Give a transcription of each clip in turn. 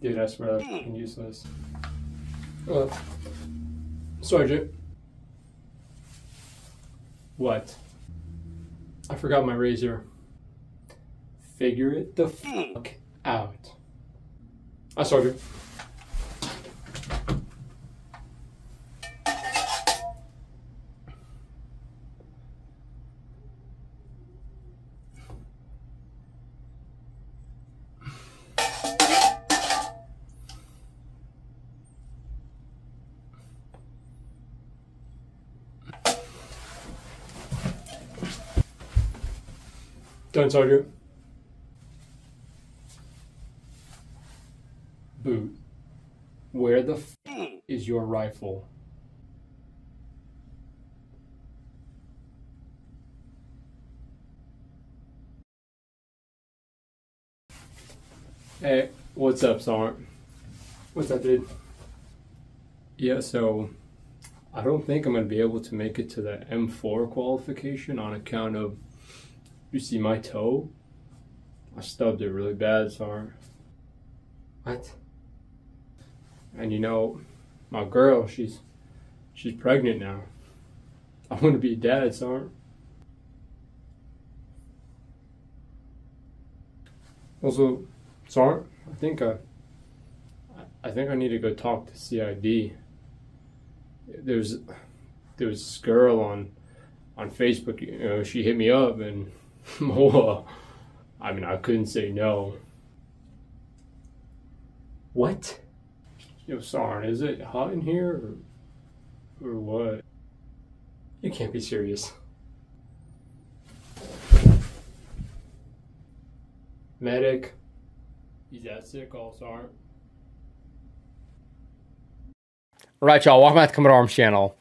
Dude, I swear that's fucking useless. Uh, Sergeant. What? I forgot my razor. Figure it the fuck out. Ah, Sergeant. Done, Sergeant. Boot. Where the f is your rifle? Hey, what's up, Sergeant? What's up, dude? Yeah, so I don't think I'm gonna be able to make it to the M4 qualification on account of you see my toe? I stubbed it really bad, Sergeant. What? And you know, my girl, she's she's pregnant now. I want to be dad, Sergeant. Also, Sergeant, I think I, I think I need to go talk to CID. There's, there was this girl on, on Facebook. You know, she hit me up, and well, I mean, I couldn't say no. What? Yo, Sarn, is it hot in here, or, or what? You can't be serious. Medic. He's that sick, all Sarn. All right, y'all, welcome back to Combat Arms channel.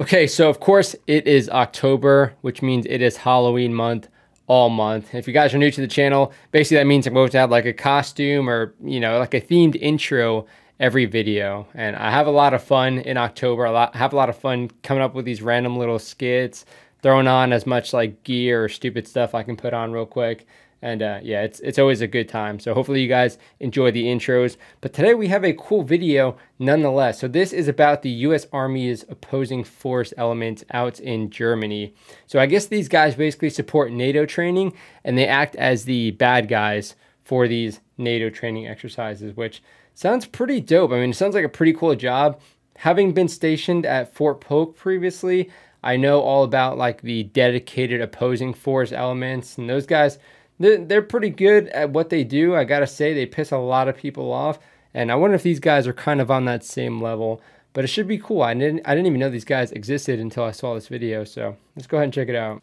Okay, so of course it is October, which means it is Halloween month all month. If you guys are new to the channel, basically that means I'm going to have like a costume or, you know, like a themed intro every video. And I have a lot of fun in October. I have a lot of fun coming up with these random little skits, throwing on as much like gear or stupid stuff I can put on real quick. And uh, yeah, it's, it's always a good time. So hopefully you guys enjoy the intros. But today we have a cool video nonetheless. So this is about the U.S. Army's opposing force element out in Germany. So I guess these guys basically support NATO training and they act as the bad guys for these NATO training exercises, which sounds pretty dope. I mean, it sounds like a pretty cool job. Having been stationed at Fort Polk previously, I know all about like the dedicated opposing force elements and those guys they're, they're pretty good at what they do. I gotta say, they piss a lot of people off. And I wonder if these guys are kind of on that same level. But it should be cool. I didn't, I didn't even know these guys existed until I saw this video. So let's go ahead and check it out.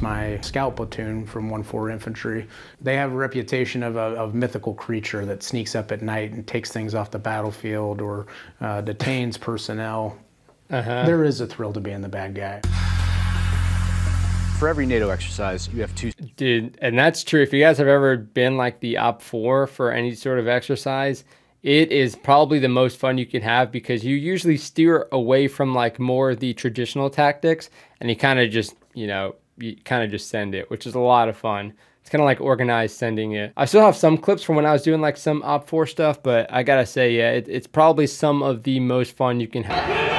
My scout platoon from 1-4 Infantry, they have a reputation of a of mythical creature that sneaks up at night and takes things off the battlefield or uh, detains personnel. Uh -huh. There is a thrill to being the bad guy for every NATO exercise, you have two. Dude, and that's true. If you guys have ever been like the OPFOR for any sort of exercise, it is probably the most fun you can have because you usually steer away from like more the traditional tactics and you kind of just, you know, you kind of just send it, which is a lot of fun. It's kind of like organized sending it. I still have some clips from when I was doing like some OPFOR stuff, but I gotta say, yeah, it, it's probably some of the most fun you can have.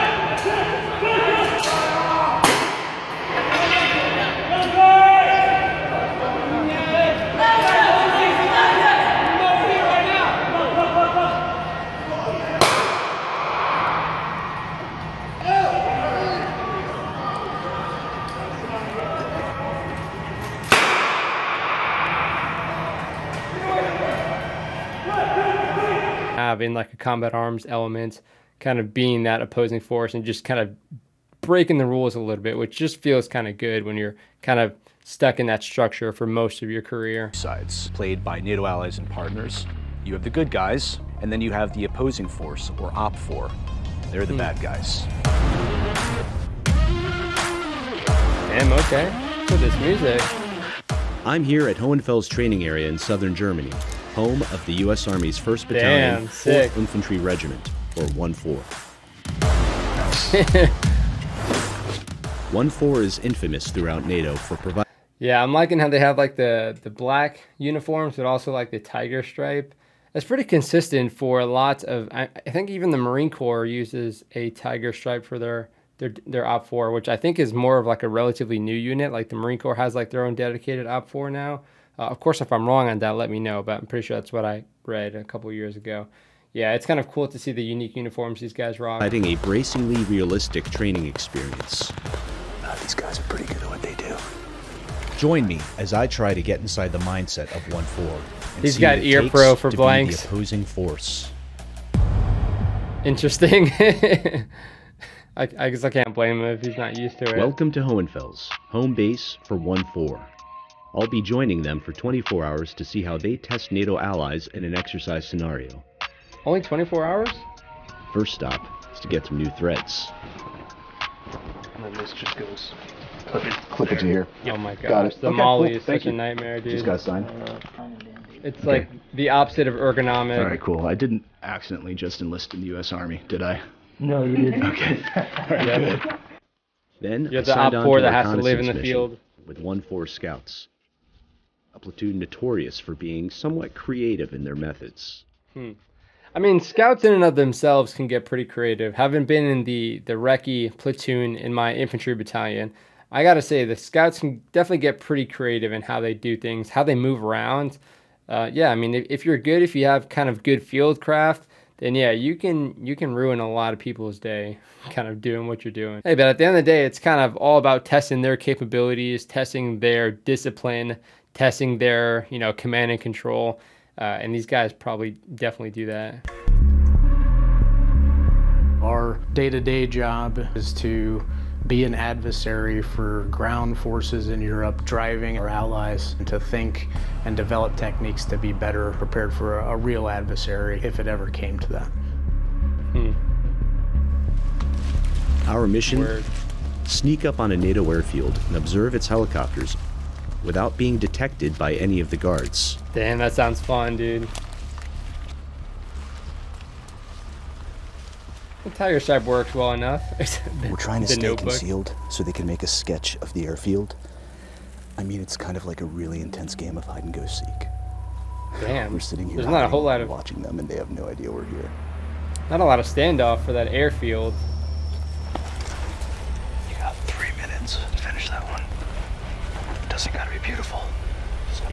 Having like a combat arms element, kind of being that opposing force and just kind of breaking the rules a little bit, which just feels kind of good when you're kind of stuck in that structure for most of your career. Sides played by NATO allies and partners. You have the good guys, and then you have the opposing force, or OPFOR. They're the hmm. bad guys. Damn, okay. For this music. I'm here at Hohenfels training area in southern Germany home of the U.S. Army's 1st Battalion, 4th Infantry Regiment, or 1-4. 1-4 is infamous throughout NATO for providing... Yeah, I'm liking how they have like the the black uniforms, but also like the tiger stripe. That's pretty consistent for lots of. I, I think even the Marine Corps uses a tiger stripe for their their their OPFOR, which I think is more of like a relatively new unit. Like the Marine Corps has like their own dedicated OPFOR now. Uh, of course, if I'm wrong on that, let me know. But I'm pretty sure that's what I read a couple years ago. Yeah, it's kind of cool to see the unique uniforms these guys rock. Providing a bracingly realistic training experience. Uh, these guys are pretty good at what they do. Join me as I try to get inside the mindset of 1-4. He's got ear pro for blanks. the opposing force. Interesting. I, I guess I can't blame him if he's not used to it. Welcome to Hohenfels, home base for 1-4. I'll be joining them for 24 hours to see how they test NATO allies in an exercise scenario. Only 24 hours? First stop is to get some new threads. And then this just goes clip it, clip it to here. Oh my Got gosh, it. the Okay, Molly cool. is Thank such a nightmare, dude. Just got signed. It's like the opposite of ergonomic. All right, cool. I didn't accidentally just enlist in the U.S. Army, did I? No, you didn't. Okay. All right, Yeah. good. Then You're I the signed on OPFOR to that a has to live in the reconnaissance field. mission With 1-4 scouts. A platoon notorious for being somewhat creative in their methods. I mean, scouts in and of themselves can get pretty creative. Having been in the the recce platoon in my infantry battalion, I gotta say the scouts can definitely get pretty creative in how they do things, how they move around. Uh, yeah, I mean, if, if you're good, if you have kind of good field craft, then yeah, you can you can ruin a lot of people's day, kind of doing what you're doing. Hey, but at the end of the day, it's kind of all about testing their capabilities, testing their discipline, testing their you know command and control. Uh, and these guys probably definitely do that. Our day-to-day job is to be an adversary for ground forces in Europe, driving our allies to think and develop techniques to be better prepared for a, a real adversary if it ever came to that. Our mission Word. sneak up on a NATO airfield and observe its helicopters without being detected by any of the guards. Damn, that sounds fun, dude. The tiger stripe works well enough. We're trying to stay notebook. concealed so they can make a sketch of the airfield. I mean, it's kind of like a really intense game of hide and go seek. Damn. We're sitting here There's not a whole lot of watching them, and they have no idea we're here. not a lot of standoff for that airfield. You got three minutes to finish that one. Doesn't gotta be beautiful.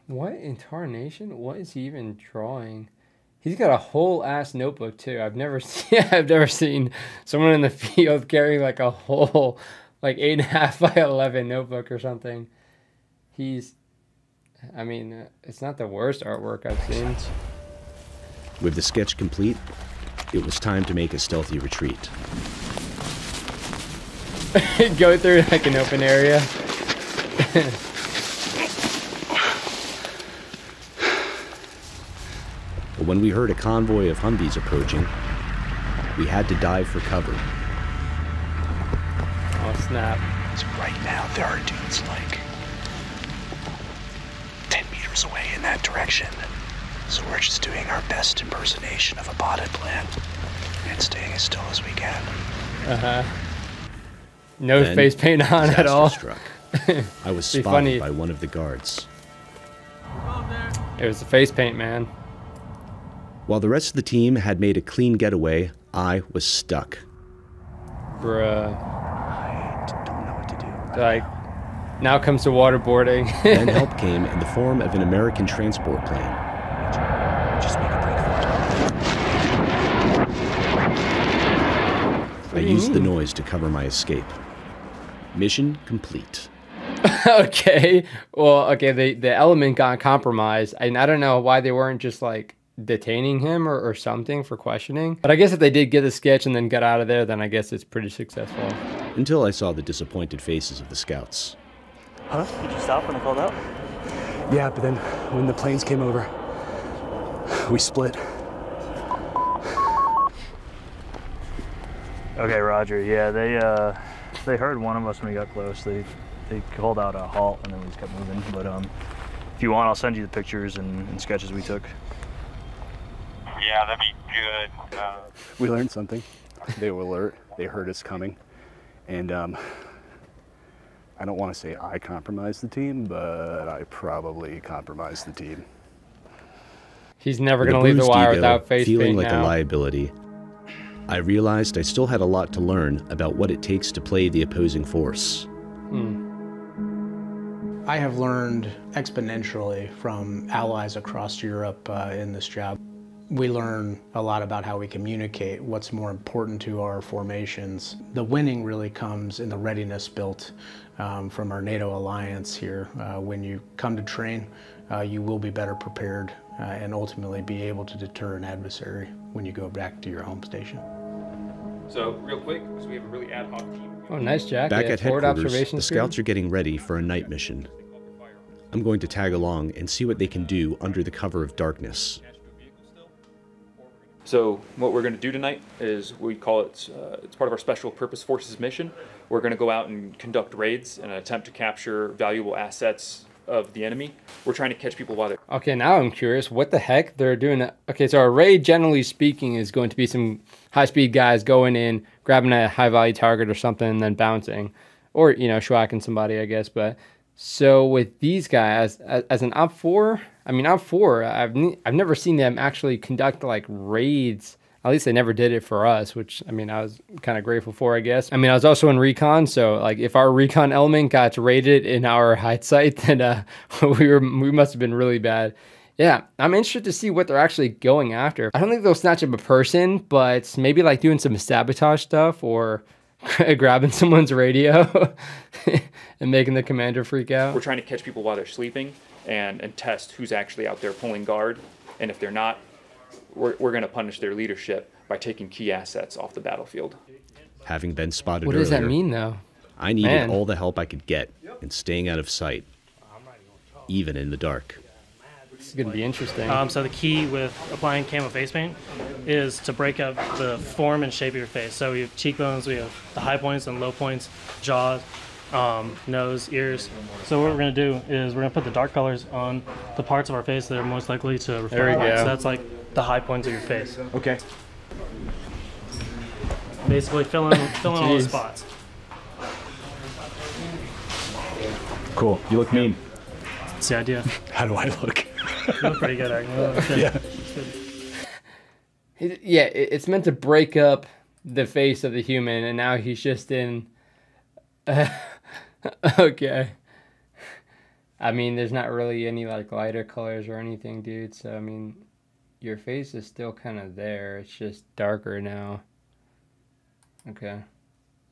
What in tarnation? What is he even drawing? He's got a whole ass notebook too. I've never seen I've never seen someone in the field carrying like a whole like eight and a half by eleven notebook or something. He's I mean, uh, it's not the worst artwork I've seen. With the sketch complete, it was time to make a stealthy retreat. Go through like an open area. When we heard a convoy of Humvees approaching, we had to dive for cover. Oh snap. So right now, there are dudes like 10 meters away in that direction. So we're just doing our best impersonation of a potted plant and staying as still as we can. Uh huh. No Then, face paint on at all. Struck. I was spotted funny. by one of the guards. It was the face paint, man. While the rest of the team had made a clean getaway, I was stuck. Bruh. I don't know what to do. Like, now comes the waterboarding. Then help came in the form of an American transport plane. Just make a break for it. I used the noise to cover my escape. Mission complete. okay. Well, okay. The the element got compromised, and I don't know why they weren't just like detaining him or, or something for questioning. But I guess if they did get the sketch and then got out of there, then I guess it's pretty successful. Until I saw the disappointed faces of the scouts. Huh? Did you stop when I called out? Yeah, but then when the planes came over, we split. Okay, Roger. Yeah, they uh, they heard one of us when we got close. They they called out a halt, and then we just kept moving. But um, if you want, I'll send you the pictures and, and sketches we took. Yeah, that'd be good. Uh, We learned something. They were alert. They heard us coming, and um, I don't want to say I compromised the team, but I probably compromised the team. He's never going to leave the wire ego, without face Feeling like now. a liability, I realized I still had a lot to learn about what it takes to play the opposing force. Hmm. I have learned exponentially from allies across Europe uh, in this job. We learn a lot about how we communicate, what's more important to our formations. The winning really comes in the readiness built um, from our NATO alliance here. Uh, when you come to train, uh, you will be better prepared uh, and ultimately be able to deter an adversary when you go back to your home station. So, real quick, because we have a really ad hoc team. Oh, nice, Jack. Back at headquarters, the scouts are getting ready for a night mission. I'm going to tag along and see what they can do under the cover of darkness. So what we're going to do tonight is we call it, uh, it's part of our Special Purpose Forces mission. We're going to go out and conduct raids and attempt to capture valuable assets of the enemy. We're trying to catch people while they're... Okay, now I'm curious. What the heck? They're doing... Okay, so a raid, generally speaking, is going to be some high-speed guys going in, grabbing a high-value target or something, and then bouncing. Or, you know, schwacking somebody, I guess. But so with these guys, as, as an OPFOR, I mean, OPFOR, I've, I've never seen them actually conduct like raids at least they never did it for us, which I mean, I was kind of grateful for, I guess. I mean, I was also in recon, so like if our recon element got raided in our hide site, then uh, we were we must have been really bad. Yeah, I'm interested to see what they're actually going after. I don't think they'll snatch up a person, but maybe like doing some sabotage stuff or grabbing someone's radio and making the commander freak out. We're trying to catch people while they're sleeping and, and test who's actually out there pulling guard. And if they're not, we're, we're going to punish their leadership by taking key assets off the battlefield. Having been spotted What earlier, does that mean, though? I needed Man. all the help I could get and staying out of sight, even in the dark. This is going to be interesting. Um, so the key with applying camo face paint is to break up the form and shape of your face. So we have cheekbones, we have the high points and low points, jaw, um, nose, ears. So what we're going to do is we're going to put the dark colors on the parts of our face that are most likely to reflect there we light. Go. So that's like the high points of your face. Okay. Basically fill in, fill in all the spots. Cool. You look mean. That's the idea. How do I look? You look pretty good, actually. yeah. Yeah, it's meant to break up the face of the human, and now he's just in. Uh, okay. I mean, there's not really any like lighter colors or anything, dude. So I mean, your face is still kind of there. It's just darker now. Okay.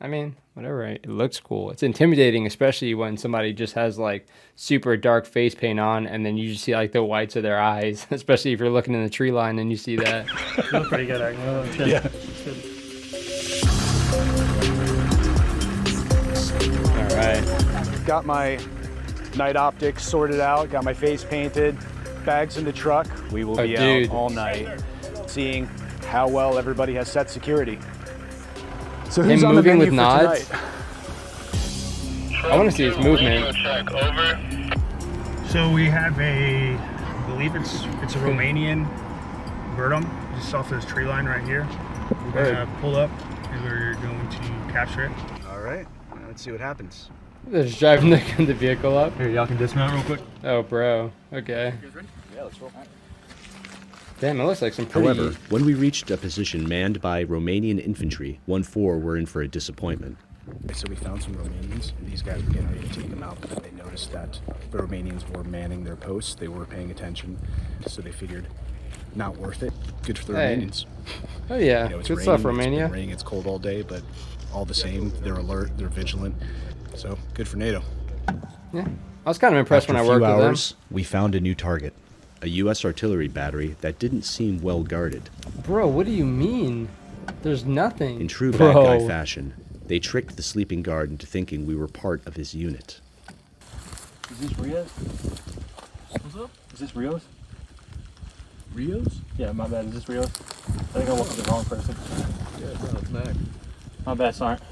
I mean, whatever. It looks cool. It's intimidating, especially when somebody just has like super dark face paint on, and then you just see like the whites of their eyes. Especially if you're looking in the tree line and you see that. you look pretty good, actually. Good. Yeah. All right. Got my night optics sorted out. Got my face painted. Bags in the truck. We will Oh, be dude. out all night, seeing how well everybody has set security. So who's Him on the moving menu with nods? I want to see his movement. So we have a, I believe it's it's a Romanian Bertum, just off this tree line right here. We're gonna pull up and we're going to capture it. All right. Let's see what happens. They're just driving the, the vehicle up. Here, y'all can dismount real quick. Oh, bro. Okay. Yeah, let's roll. Damn, it looks like some pretty. However, when we reached a position manned by Romanian infantry, 1-4 were in for a disappointment. So we found some Romanians. These guys were getting ready to take them out, but they noticed that the Romanians were manning their posts. They were paying attention, so they figured, not worth it. Good for the Hey. Romanians. Oh yeah, You know, it's good raining, stuff, It's been Romania. raining, it's cold all day, but all the same, they're alert, they're vigilant. So good for NATO. Yeah, I was kind of impressed After when I few worked with hours, we found a new target, a U.S. artillery battery that didn't seem well guarded. Bro, what do you mean? There's nothing. In true Bro. bad guy fashion, they tricked the sleeping guard into thinking we were part of his unit. Is this Rios? What's up? Is this Rios? Rios? Yeah, my bad. Is this Rios? I think I walked at the wrong person. Yeah, bro, it's Mac. My bad, sorry.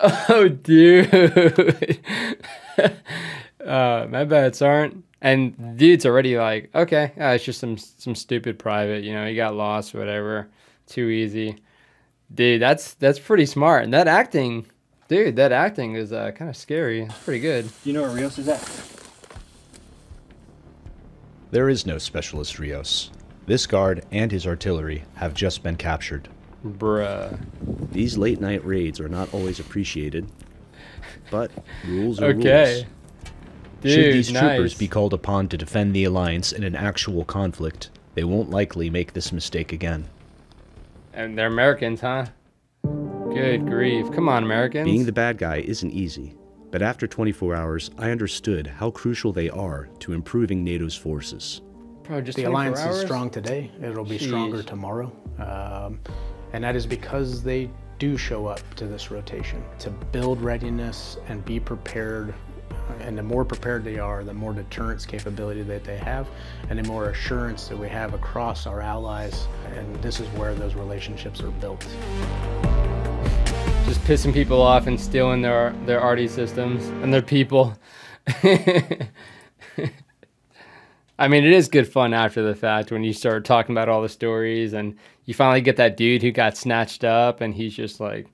Oh, dude. uh, my bad, Sarn. And dude's already like, okay, uh, it's just some some stupid private. You know, he got lost, whatever. Too easy. Dude, that's that's pretty smart. And that acting, Dude, that acting is uh, kind of scary. It's pretty good. Do you know where Rios is at? There is no Specialist Rios. This guard and his artillery have just been captured. Bruh. These late night raids are not always appreciated, but rules are okay. rules. Dude, Should these nice. troopers be called upon to defend the Alliance in an actual conflict, they won't likely make this mistake again. And they're Americans, huh? Good grief. Come on, Americans. Being the bad guy isn't easy, but after 24 hours, I understood how crucial they are to improving NATO's forces. Bro, just the alliance hours? is strong today. It'll be stronger tomorrow, um, and that is because they do show up to this rotation to build readiness and be prepared. And the more prepared they are, the more deterrence capability that they have, and the more assurance that we have across our allies. And this is where those relationships are built. Just pissing people off and stealing their their RD systems and their people. I mean, it is good fun after the fact when you start talking about all the stories and you finally get that dude who got snatched up and he's just like,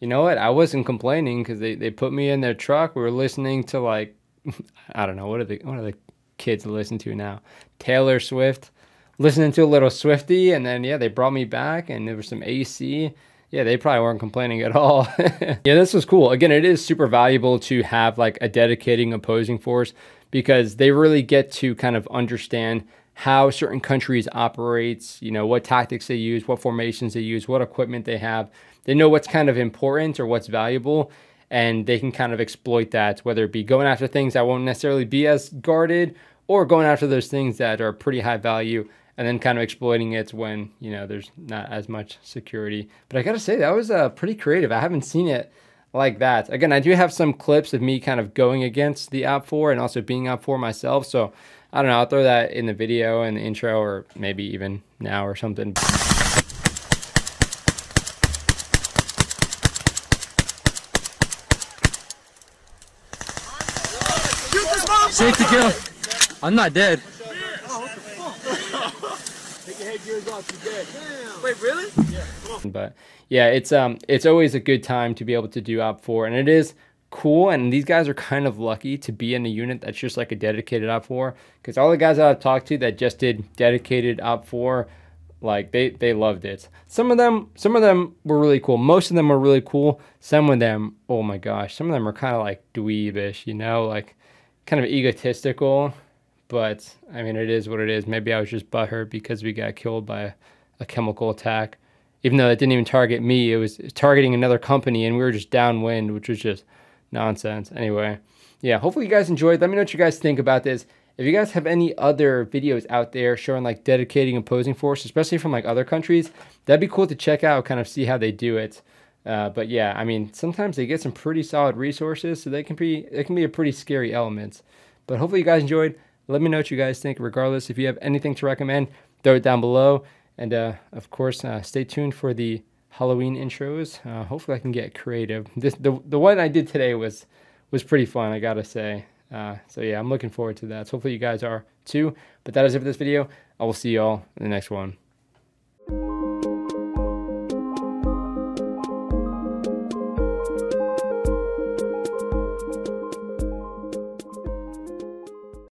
you know what? I wasn't complaining because they, they put me in their truck. We were listening to like, I don't know, what are the, what are the kids listen to now? Taylor Swift. Listening to a little Swifty and then, yeah, they brought me back and there was some AC. Yeah, they probably weren't complaining at all. yeah, this was cool. Again, it is super valuable to have like a dedicating opposing force because they really get to kind of understand how certain countries operates, you know, what tactics they use, what formations they use, what equipment they have. They know what's kind of important or what's valuable and they can kind of exploit that whether it be going after things that won't necessarily be as guarded or going after those things that are pretty high value and then kind of exploiting it when you know there's not as much security. But I gotta say that was uh, pretty creative. I haven't seen it like that. Again, I do have some clips of me kind of going against the OPFOR and also being OPFOR myself. So I don't know. I'll throw that in the video and the intro, or maybe even now or something. Safe to kill. I'm not dead. Wait, really? Yeah. But yeah, it's um it's always a good time to be able to do OPFOR, and it is cool. And these guys are kind of lucky to be in a unit that's just like a dedicated OPFOR, because all the guys that I've talked to that just did dedicated OPFOR, like they they loved it. Some of them some of them were really cool. Most of them were really cool. Some of them, oh my gosh, some of them are kind of like dweebish, you know, like kind of egotistical. But I mean, it is what it is. Maybe I was just butthurt because we got killed by a, chemical attack even though it didn't even target me, it was targeting another company and we were just downwind, which was just nonsense. Anyway, yeah, hopefully you guys enjoyed. Let me know what you guys think about this. If you guys have any other videos out there showing like dedicating opposing force, especially from like other countries, that'd be cool to check out, kind of see how they do it. Uh, but yeah, I mean, sometimes they get some pretty solid resources, so they can be it can be a pretty scary element. But hopefully you guys enjoyed. Let me know what you guys think. Regardless, if you have anything to recommend, throw it down below. And uh, of course, uh, stay tuned for the Halloween intros. Uh, hopefully, I can get creative. This the the one I did today was was pretty fun. I gotta say. Uh, so yeah, I'm looking forward to that. So hopefully, you guys are too. But that is it for this video. I will see y'all in the next one.